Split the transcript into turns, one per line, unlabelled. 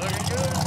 Looking good.